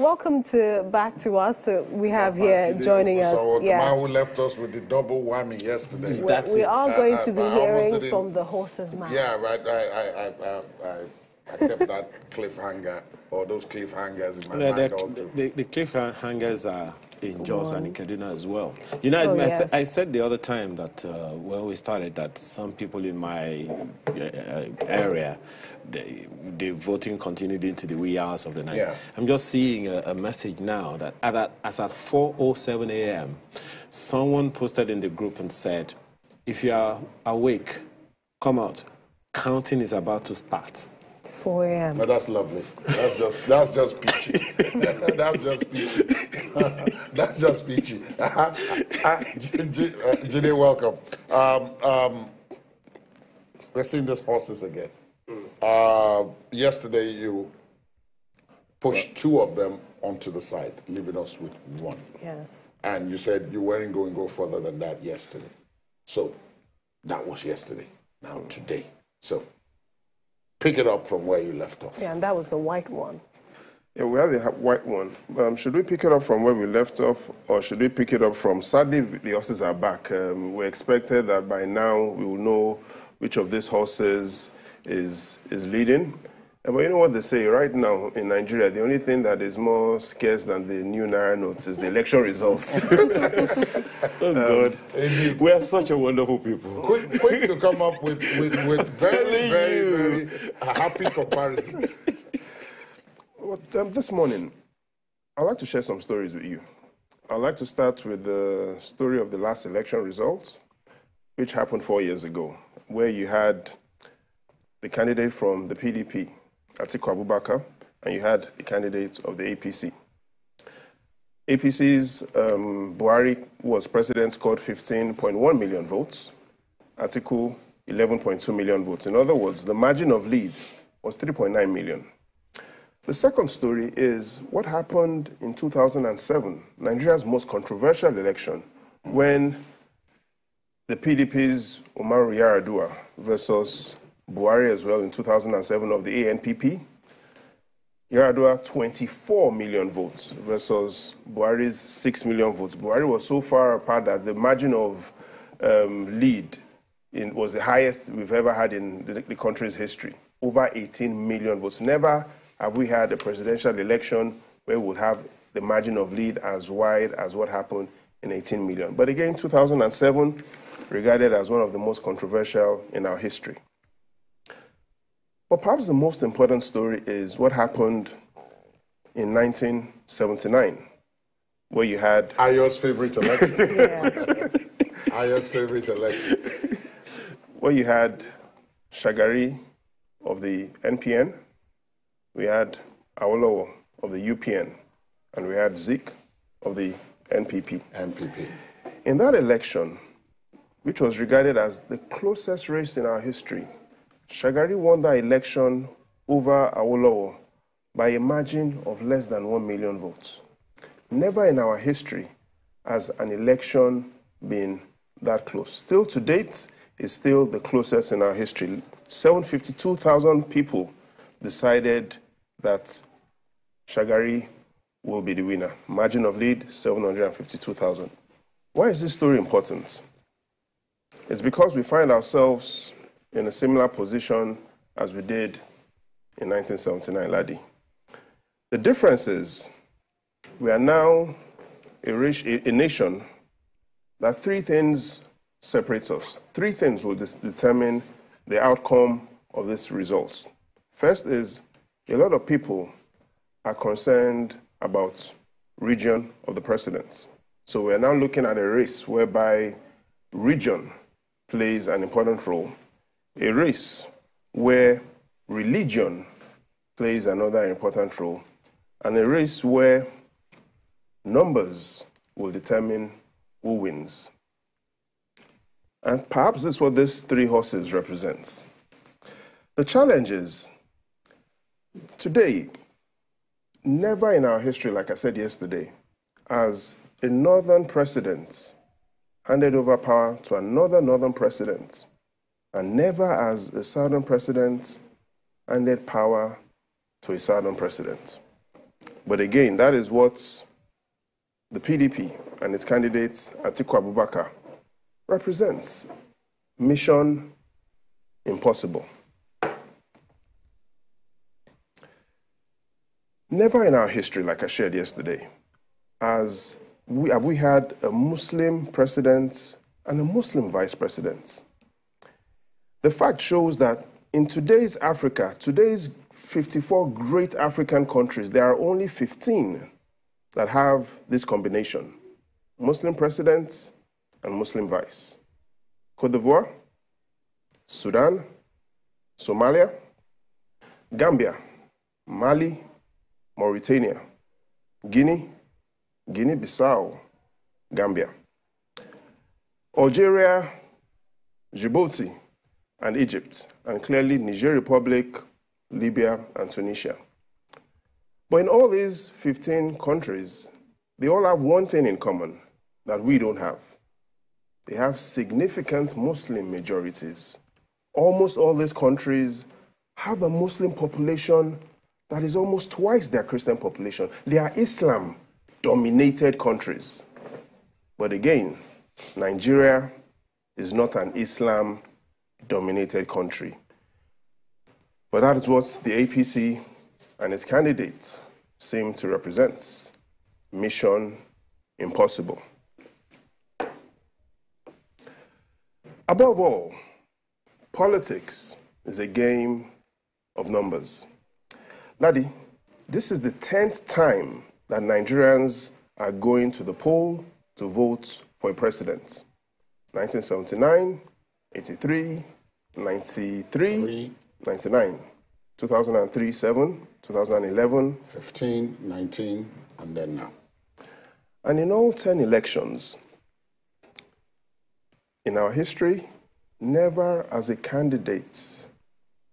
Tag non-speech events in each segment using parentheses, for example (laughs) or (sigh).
welcome to back to us. So we have here joining us. So yes. the man who left us with the double whammy yesterday. we, That's we it. are going I- to be uh, uh, uh, I almost hearing didn't- from the horse's mouth. Yeah, right. I, I, I, I, I, I kept that cliffhanger or those cliffhangers in my Yeah, mind the, all the, the cliffhangers are in Jos and in Kaduna as well. You know, I- Oh, I, yes. I said the other time that uh, when we started that some people in my uh, area, the, the voting continued into the wee hours of the night. Yeah. I'm just seeing a, a message now that at, that- as at 4:07 a.m., someone posted in the group and said, "If you are awake, come out. Counting is about to start." 4 a.m. No, that's lovely. That's just that's just peachy. (laughs) that's just peachy. (laughs) that's just peachy. Uh, J- J- uh, Jide, welcome. Um, um, we're seeing these horses again. Uh, yesterday, you pushed two of them onto the side, leaving us with one. Yes. And you said you weren't going to go further than that yesterday. So that was yesterday. Now today. So pick it up from where you left off. Yeah, and that was the white one. Yeah, we have the white one. Um, should we pick it up from where we left off, or should we pick it up from? Sadly, the horses are back. Um, we expected that by now we will know which of these horses is is leading. Uh, But you know what they say right now in Nigeria, the only thing that is more scarce than the new naira notes is the election results. (laughs) Oh God, Indeed. we are such a wonderful people. quick, quick to come up with, with, with (laughs) very, Telling very, you. very happy comparisons. Well, um, this morning, I'd like to share some stories with you. I'd like to start with the story of the last election results, which happened four years ago, where you had the candidate from the PDP, Atiku Abubakar, and you had the candidate of the APC. APC's um, Buhari was president, scored 15.1 million votes. Atiku, 11.2 million votes. In other words, the margin of lead was 3.9 million. The second story is what happened in 2007, Nigeria's most controversial election, when the PDP's Umaru Yar'Adua versus Buhari as well in 2007 of the ANPP. Yar'Adua 24 million votes versus Buhari's 6 million votes. Buhari was so far apart that the margin of um, lead in, was the highest we've ever had in the, the country's history, over 18 million votes. Never have we had a presidential election where we would have the margin of lead as wide as what happened in 18 million. But again, 2007 regarded as one of the most controversial in our history. But perhaps the most important story is what happened in 1979, where you had Ayo's favorite election. (laughs) Yeah. Ayo's favorite election. where you had Shagari of the NPN, we had Awolowo of the UPN, and we had Zik of the NPP. MPP. In that election, which was regarded as the closest race in our history, Shagari won that election over Awolowo by a margin of less than 1 million votes. Never in our history has an election been that close. Still to date, is still the closest in our history. 752,000 people decided that Shagari will be the winner. Margin of lead 752,000. Why is this story important? It's because we find ourselves in a similar position as we did in 1979, Ladi. The difference is we are now a, rich, a, nation that three things separates us. Three things will determine the outcome of these results. First is a lot of people are concerned about region of the president. So we're now looking at a race whereby region plays an important role, a race where religion plays another important role, and a race where numbers will determine who wins. And perhaps this is what these three horses represent. The challenge is today, never in our history, like I said yesterday, has a northern president handed over power to another northern president, and never has a southern president handed power to a southern president. But again, that is what the PDP and its candidate Atiku Abubakar represents. Mission impossible. Never in our history, like I shared yesterday, as we, have we had a Muslim president and a Muslim vice president. The fact shows that in today's Africa, today's 54 great African countries, there are only 15 that have this combination Muslim presidents and Muslim vice. Cote d'Ivoire, Sudan, Somalia, Gambia, Mali, Mauritania, Guinea, Guinea Bissau, Gambia, Algeria, Djibouti, and Egypt, and clearly Niger Republic, Libya, and Tunisia. But in all these 15 countries, they all have one thing in common that we don't have. They have significant Muslim majorities. Almost all these countries have a Muslim population that is almost twice their Christian population. They are Islam dominated countries. But again, Nigeria is not an Islam dominated country. But that is what the APC and its candidates seem to represent. Mission impossible. Above all, politics is a game of numbers. Ladi, this is the 10th time that Nigerians are going to the poll to vote for a president. 1979, 83, 93, Three. 99, 2003, 7, 2011, 15, 19, and then now. And in all 10 elections, in our history, never as a candidate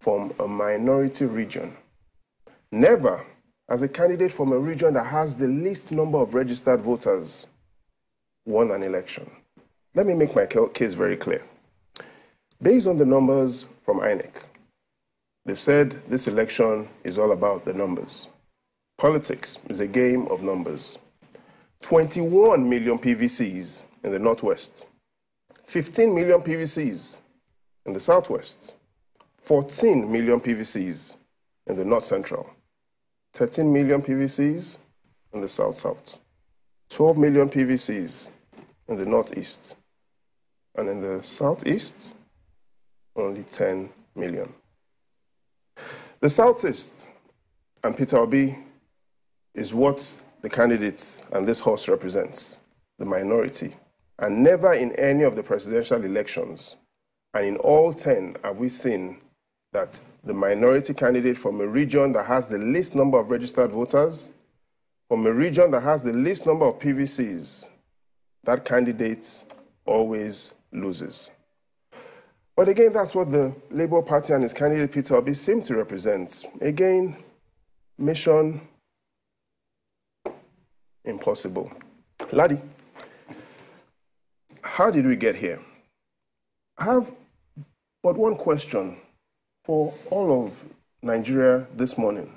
from a minority region, never as a candidate from a region that has the least number of registered voters won an election. Let me make my case very clear. Based on the numbers from INEC, they've said this election is all about the numbers. Politics is a game of numbers. 21 million PVCs in the Northwest, 15 million PVCs in the Southwest, 14 million PVCs in the North Central, 13 million PVCs in the South South, 12 million PVCs in the Northeast, and in the Southeast, only 10 million. The Southeast and Peter Obi is what the candidates and this horse represents, the minority. And never in any of the presidential elections, and in all 10, have we seen that the minority candidate from a region that has the least number of registered voters, from a region that has the least number of PVCs, that candidate always loses. But again, that's what the Labour Party and its candidate Peter Obi seem to represent. Again, mission impossible. Ladi, how did we get here? I have but one question for all of Nigeria this morning.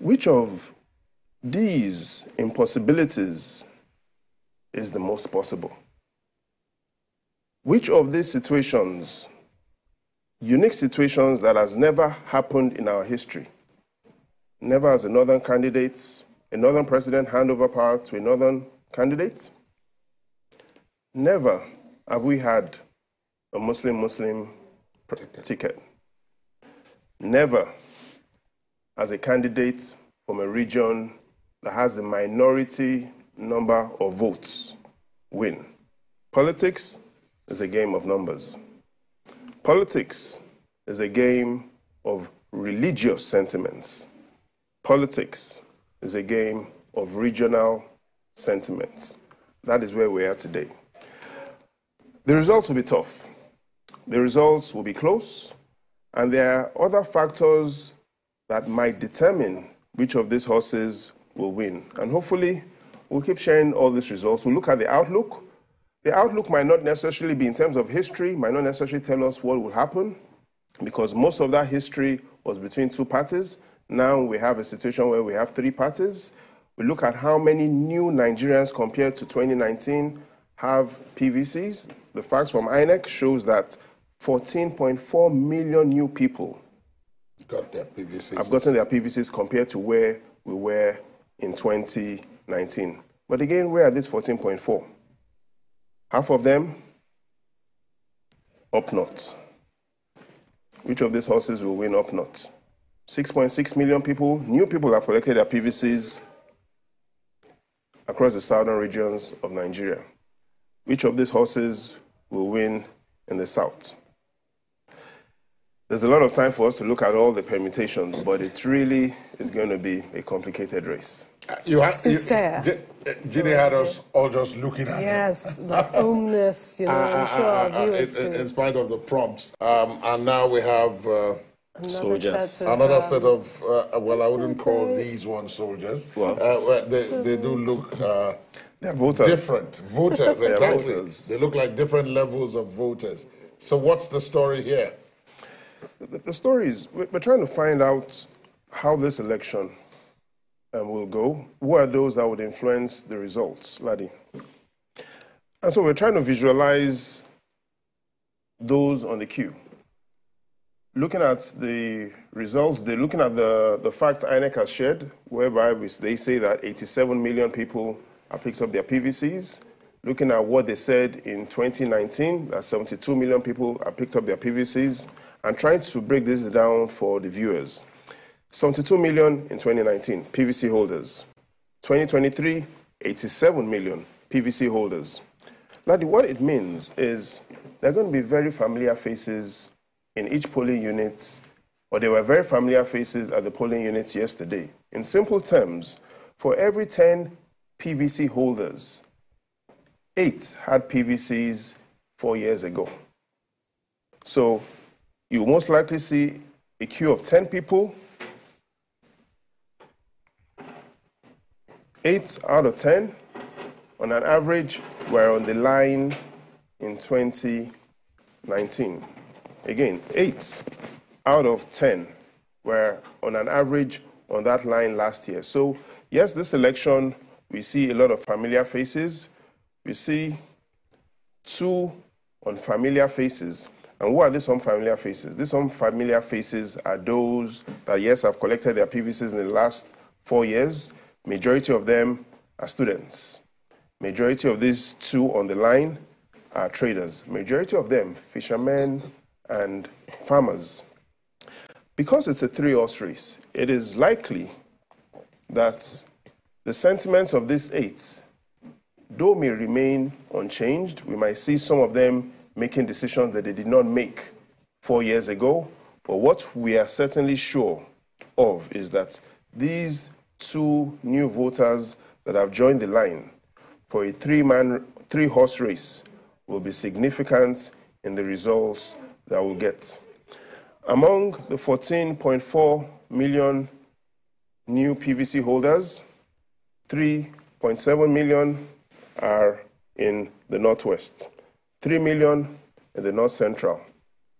Which of these impossibilities is the most possible? Which of these situations, unique situations that has never happened in our history, never has a northern candidate, a northern president hand over power to a northern candidate, never have we had a Muslim Muslim ticket. Never as a candidate from a region that has a minority number of votes win. Politics is a game of numbers. Politics is a game of religious sentiments. Politics is a game of regional sentiments. That is where we are today. The results will be tough. The results will be close, and there are other factors that might determine which of these horses will win. And hopefully, we'll keep sharing all these results. We'll look at the outlook the outlook might not necessarily be in terms of history, might not necessarily tell us what will happen, because most of that history was between two parties. Now we have a situation where we have three parties. We look at how many new Nigerians compared to 2019 have PVCs. The facts from INEC shows that 14.4 million new people Got their PVCs. have gotten their PVCs compared to where we were in 2019. But again, where are these 14.4? Half of them up north. Which of these horses will win up north? 6.6 million people, new people have collected their PVCs across the southern regions of Nigeria. Which of these horses will win in the south? There's a lot of time for us to look at all the permutations, but it really is going to be a complicated race. You had, you, Sincere. J- Ginny had us all just looking at him. Yes, (laughs) the omness, you know, Uh, I'm sure uh, our uh, in, in- spite of the prompts. Um, and now we have uh, Another soldiers. set of, another um, set of, uh, well, I wouldn't call these ones soldiers. Well- uh, well, they, they do look uh, They're voters. different. Voters, (laughs) They're exactly. voters. They look like different levels of voters. So what's the story here? The, the story is we're trying to find out how this election um, will go. Who are those that would influence the results, Ladi? And so we're trying to visualize those on the queue. Looking at the results, they're looking at the, the fact INEC has shared, whereby they say that 87 million people have picked up their PVCs. Looking at what they said in 2019, that 72 million people have picked up their PVCs, and trying to break this down for the viewers. 72 million in 2019 PVC holders. 2023, 87 million PVC holders. Now, what it means is there are going to be very familiar faces in each polling unit, or there were very familiar faces at the polling units yesterday. In simple terms, for every 10 PVC holders, eight had PVCs four years ago. So you most likely see a queue of 10 people. Eight out of 10, on an average, were on the line in 2019. Again, eight out of 10 were on an average on that line last year. So, yes, this election, we see a lot of familiar faces. We see two unfamiliar faces. And who are these unfamiliar faces? These unfamiliar faces are those that, yes, have collected their PVCs in the last four years. Majority of them are students. Majority of these two on the line are traders. Majority of them, fishermen and farmers. Because it's a three horse race, it is likely that the sentiments of these eight though may remain unchanged, we might see some of them making decisions that they did not make four years ago. But what we are certainly sure of is that these two new voters that have joined the line for a three man, three horse race will be significant in the results that we'll get. Among the 14.4 million new PVC holders, 3.7 million are in the northwest, 3 million in the north central,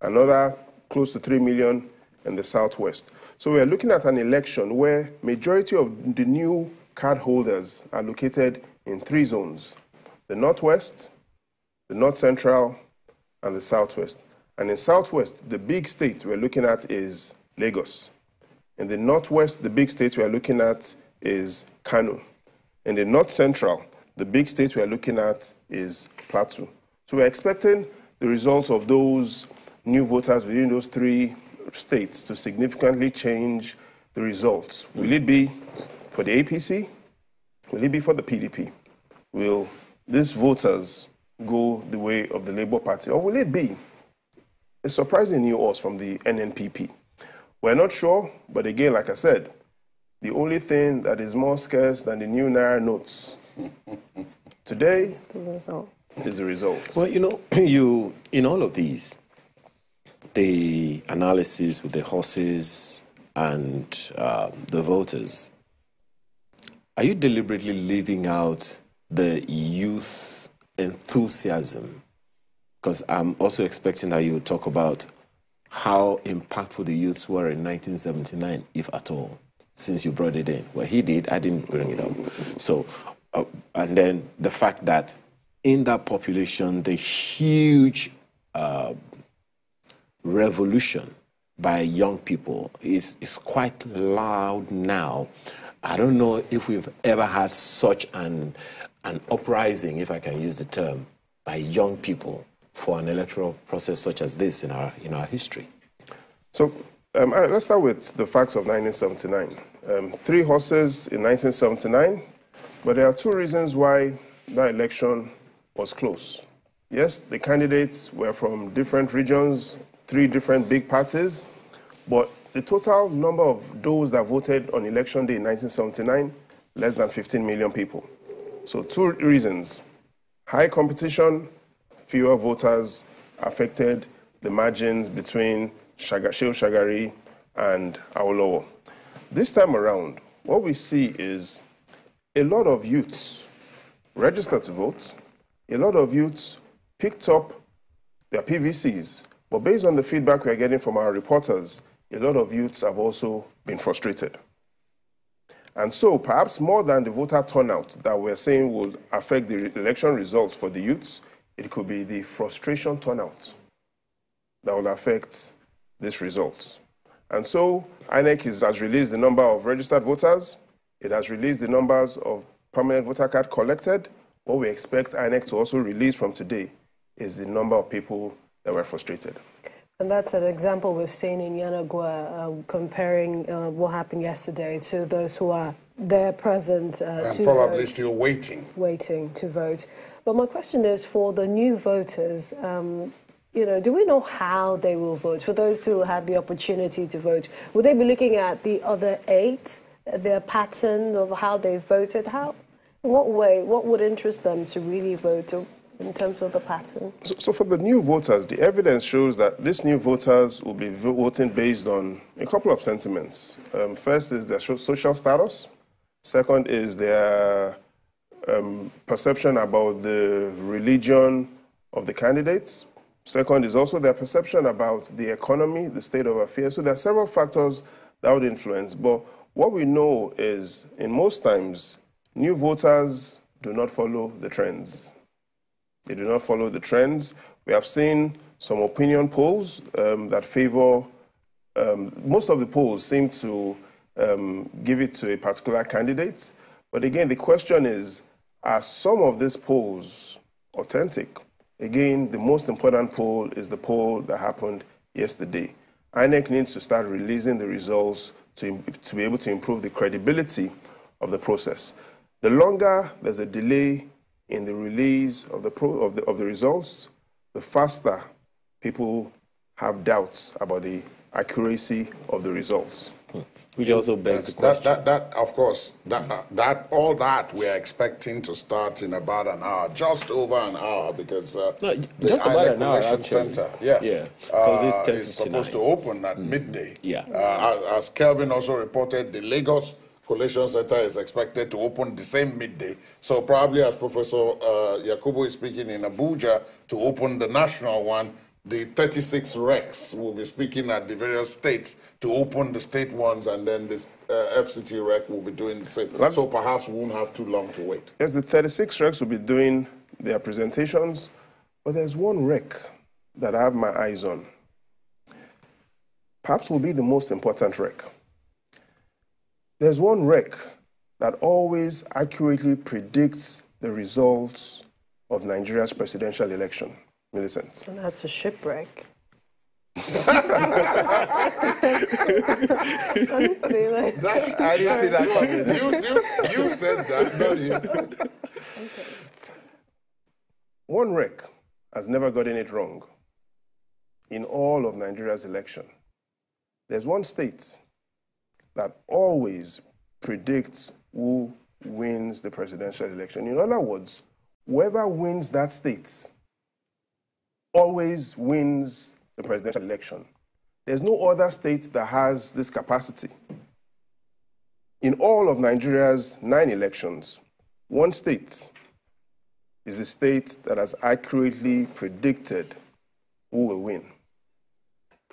another close to 3 million in the southwest. So we are looking at an election where majority of the new card holders are located in three zones: the northwest, the north central, and the southwest. And in southwest, the big state we're looking at is Lagos. In the northwest, the big state we are looking at is Kano. In the north central, the big state we are looking at is Plateau. So we're expecting the results of those new voters within those three states to significantly change the results. Will it be for the APC? Will it be for the PDP? Will these voters go the way of the Labour Party? Or will it be a surprising new horse from the NNPP? We're not sure, but again, like I said, the only thing that is more scarce than the new Naira notes today the is the results. Well, you know, (clears throat) you in all of these, the analysis with the horses and um, the voters, are you deliberately leaving out the youth enthusiasm? Because I'm also expecting that you would talk about how impactful the youths were in 1979, if at all, since you brought it in. Well, he did, I didn't bring it up. So, uh, and then the fact that in that population, the huge uh, revolution by young people is, is quite loud now. I don't know if we've ever had such an, an uprising, if I can use the term, by young people for an electoral process such as this in our, in our history. So um, let's start with the facts of 1979. Um, three horses in 1979, but there are two reasons why that election was close. Yes, the candidates were from different regions, three different big parties, but the total number of those that voted on election day in 1979, less than 15 million people. So two reasons. High competition, fewer voters affected the margins between Shaga, Shagari and Awolowo. This time around, what we see is a lot of youths registered to vote, a lot of youths picked up their PVCs, but based on the feedback we are getting from our reporters, a lot of youths have also been frustrated. And so, perhaps more than the voter turnout that we're saying will affect the election results for the youths, it could be the frustration turnout that will affect these results. And so, INEC has released the number of registered voters, it has released the numbers of permanent voter card collected. What we expect INEC to also release from today is the number of people that were frustrated. And that's an example we've seen in Yenagoa, uh, comparing uh, what happened yesterday to those who are there present uh, and to probably vote, still waiting. waiting to vote. But my question is for the new voters, um, you know, do we know how they will vote? For those who had the opportunity to vote, will they be looking at the other eight, their pattern of how they voted? How, in what way, what would interest them to really vote? In terms of the pattern? So, so, for the new voters, the evidence shows that these new voters will be voting based on a couple of sentiments. Um, first is their social status. Second is their um, perception about the religion of the candidates. Second is also their perception about the economy, the state of affairs. So there are several factors that would influence. But what we know is, in most times, new voters do not follow the trends. They do not follow the trends. We have seen some opinion polls um, that favor, um, most of the polls seem to um, give it to a particular candidate. But again, the question is are some of these polls authentic? Again, the most important poll is the poll that happened yesterday. INEC needs to start releasing the results to, to be able to improve the credibility of the process. The longer there's a delay in the release of the, pro, of the, of the results, the faster people have doubts about the accuracy of the results. Hmm. Which also begs the question. That, that, that, of course, that, that, all that we are expecting to start in about an hour, just over an hour, because uh, no, the about an hour, Center, yeah, yeah, uh, is supposed to open at mm. midday. Yeah. Uh, as Kelvin also reported, the Lagos Collation Center is expected to open the same midday. So probably as Professor uh, Yakubu is speaking in Abuja to open the national one, the 36 RECs will be speaking at the various states to open the state ones, and then this uh, FCT REC will be doing the same. So perhaps we won't have too long to wait. Yes, the 36 RECs will be doing their presentations, but there's one REC that I have my eyes on. Perhaps will be the most important REC. There's one REC that always accurately predicts the results of Nigeria's presidential election. Millicent. And that's a shipwreck. (laughs) Honestly, like, that, I didn't see that coming. You, you, you said that, not you. Okay. One REC has never gotten it wrong in all of Nigeria's election. There's one state that always predicts who wins the presidential election. In other words, whoever wins that state always wins the presidential election. There's no other state that has this capacity. In all of Nigeria's nine elections, one state is a state that has accurately predicted who will win.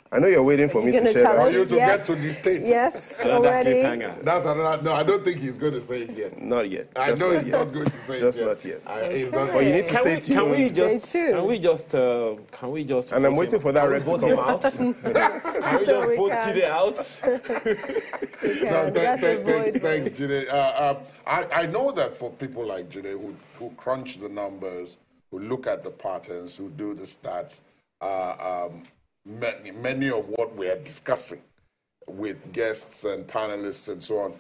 I know you're waiting for Are me to gonna share tell that. us? For you to Yes. get to the state. Yes, Another already. cliffhanger. That's another. No, I don't think he's going to say it yet. Not yet. I Just know not he's yet. not going to say Just it yet. Just not yet. I, he's not But you need to Can stay we, tuned. can we just can we just uh, can we just And I'm waiting him- for that can rep to vote come him out. out? (laughs) can we No, just we vote can't. Out? (laughs) No, can. thank, That's thank, a thank, void. thanks, Jide. Uh, um, I, I know that for people like Jide who, who crunch the numbers, who look at the patterns, who do the stats, uh, um, many, many of what we are discussing with guests and panelists and so on,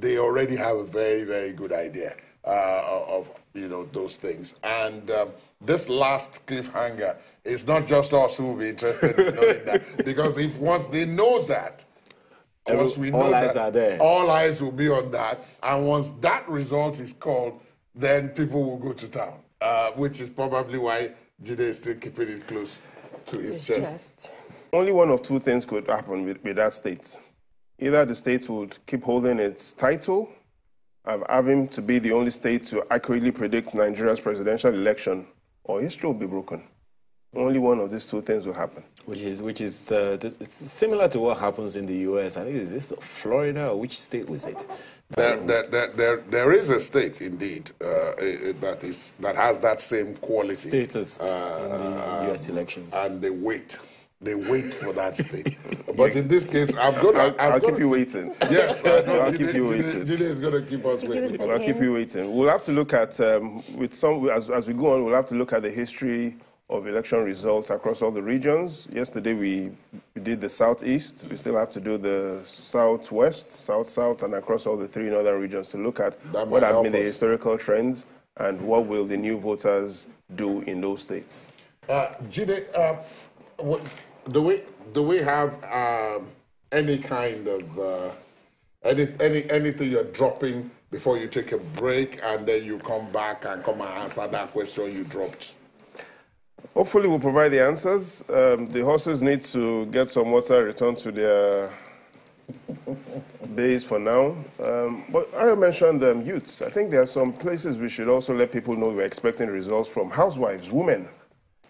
they already have a very, very good idea uh, of you know those things. And um, this last cliffhanger is not just us who will be interested in knowing that, (laughs) because if once they know that, once we know all eyes that, are there. all eyes will be on that, and once that result is called, then people will go to town, uh, which is probably why Jide is still keeping it close to his chest. Just. Only one of two things could happen with, with that state. Either the state would keep holding its title of having to be the only state to accurately predict Nigeria's presidential election, or history will be broken. Only one of these two things will happen. Which is which is uh, this, it's similar to what happens in the U.S. I think is this Florida or which state was it? There, there, there, there, there is a state indeed uh, i- i- that is that has that same quality Status in the U.S. elections. and they wait. They wait for that state. (laughs) but in this case, I'm gonna. I'll, I'm I'll gonna keep you waiting. Yes, I know. I'll Jide- keep you Jide- waiting. Jide is going to keep us waiting. us I'll keep you waiting. We'll have to look at um, with some as, as we go on. We'll have to look at the history of election results across all the regions. Yesterday we, we did the southeast. We still have to do the southwest, south south, and across all the three northern regions to look at That what have been the historical trends and what will the new voters do in those states. Uh, Jide, uh, what, do we do we have um, any kind of uh, any, any anything you're dropping before you take a break and then you come back and come and answer that question you dropped? Hopefully, we'll provide the answers. Um, the horses need to get some water, return to their (laughs) base for now. Um, but I mentioned um, youths. I think there are some places we should also let people know we're expecting results from housewives, women.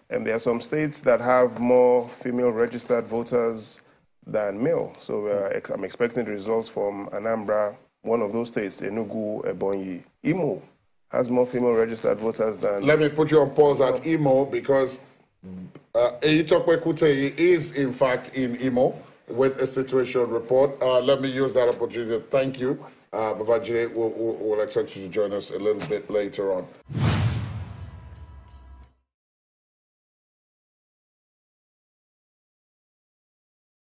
And there are some states that have more female registered voters than male. So we ex- I'm expecting results from Anambra, one of those states, Enugu, Ebonyi. Imo has more female registered voters than Let me put you on pause at Imo because uh, Eyitokwe Kutei is in fact in Imo with a situation report. Uh, let me use that opportunity thank you. Uh, Babajide, we'll, we'll, we'll expect you to join us a little bit later on.